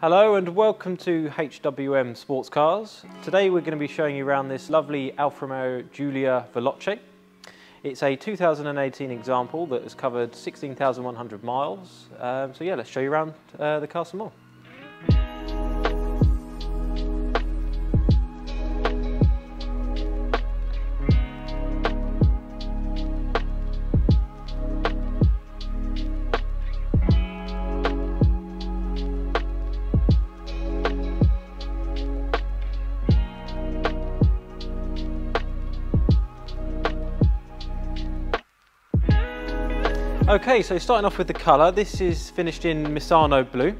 Hello and welcome to HWM Sports Cars. Today we're going to be showing you around this lovely Alfa Romeo Giulia Veloce. It's a 2018 example that has covered 16,100 miles. Um, so yeah, let's show you around uh, the car some more. Okay, so starting off with the colour, this is finished in Misano blue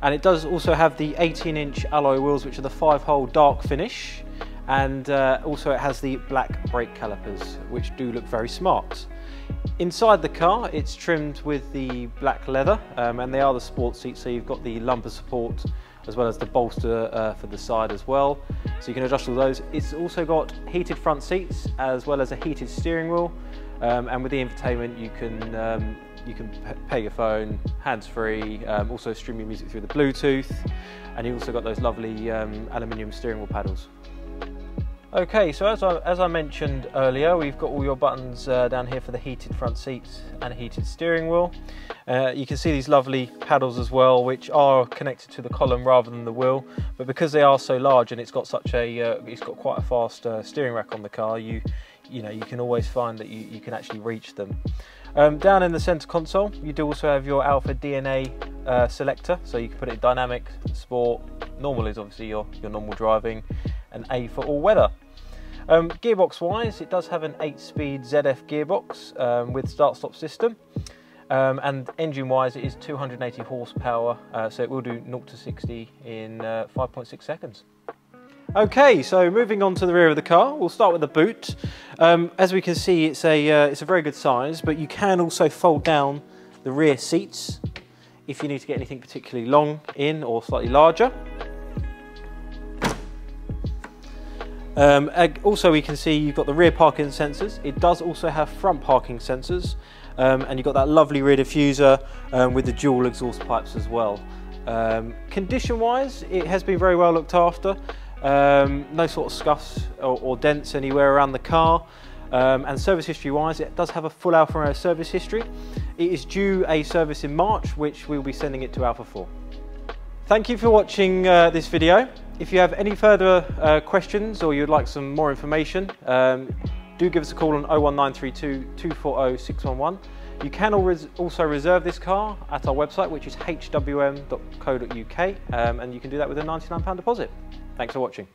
and it does also have the 18 inch alloy wheels which are the five hole dark finish and uh, also it has the black brake calipers which do look very smart. Inside the car it's trimmed with the black leather um, and they are the sport seats so you've got the lumbar support as well as the bolster uh, for the side as well so you can adjust all those. It's also got heated front seats as well as a heated steering wheel um, and with the infotainment, you can um, you can pay your phone hands-free, um, also stream your music through the Bluetooth, and you've also got those lovely um, aluminium steering wheel paddles. Okay, so as I, as I mentioned earlier, we've got all your buttons uh, down here for the heated front seats and heated steering wheel. Uh, you can see these lovely paddles as well, which are connected to the column rather than the wheel. But because they are so large and it's got such a, uh, it's got quite a fast uh, steering rack on the car, you you know you can always find that you, you can actually reach them. Um, down in the center console, you do also have your Alfa DNA uh, selector, so you can put it dynamic, sport, normal is obviously your, your normal driving, and A for all weather. Um, gearbox wise, it does have an 8 speed ZF gearbox um, with start stop system. Um, and engine wise, it is 280 horsepower, uh, so it will do 0 to 60 in uh, 5.6 seconds. Okay, so moving on to the rear of the car, we'll start with the boot. Um, as we can see, it's a, uh, it's a very good size, but you can also fold down the rear seats if you need to get anything particularly long in or slightly larger. Um, also, we can see you've got the rear parking sensors. It does also have front parking sensors, um, and you've got that lovely rear diffuser um, with the dual exhaust pipes as well. Um, Condition-wise, it has been very well looked after. Um, no sort of scuffs or, or, dents anywhere around the car. Um, and service history wise, it does have a full Alfa Romeo service history. It is due a service in March, which we'll be sending it to Alfa 4. Thank you for watching uh, this video. If you have any further uh, questions or you'd like some more information, um, do give us a call on 01932 240 611. You can also reserve this car at our website, which is hwm.co.uk, um, and you can do that with a £99 deposit. Thanks for watching.